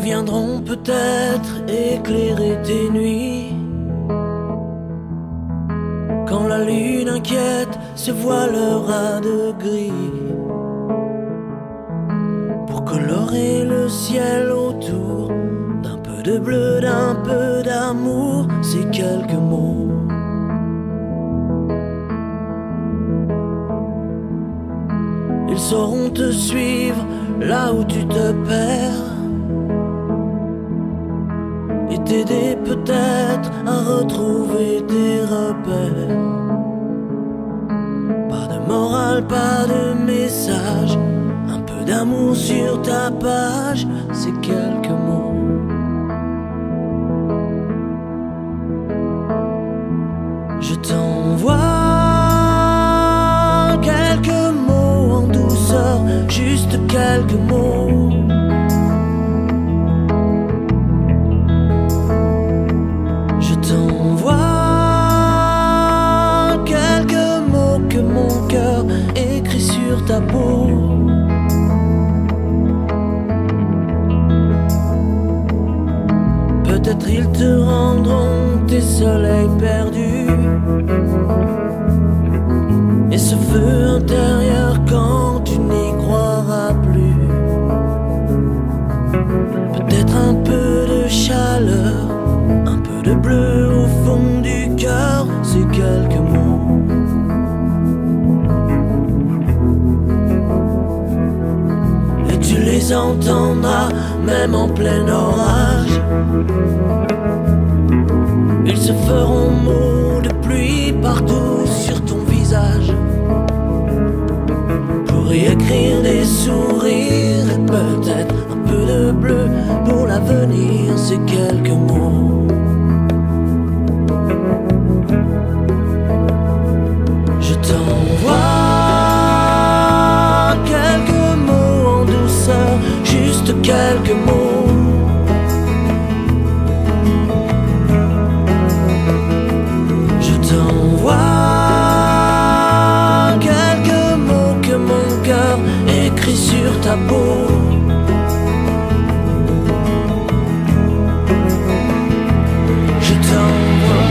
viendront peut-être éclairer tes nuits. Quand la lune inquiète se voilera de gris. Pour colorer le ciel autour d'un peu de bleu, d'un peu d'amour, ces quelques mots. Ils sauront te suivre là où tu te perds t'aider peut-être à retrouver tes repères. Pas de morale, pas de message, un peu d'amour sur ta page, c'est quelques mots. Peut-être ils te rendront tes soleils perdus. Et ce feu intérieur quand les entendras même en plein orage. Ils se feront mots de pluie partout sur ton visage. Pour y écrire des sourires et peut-être un peu de bleu pour l'avenir, c'est quelques mots. Quelques mots. Je t'envoie quelques mots que mon cœur écrit sur ta peau. Je t'envoie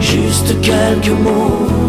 juste quelques mots.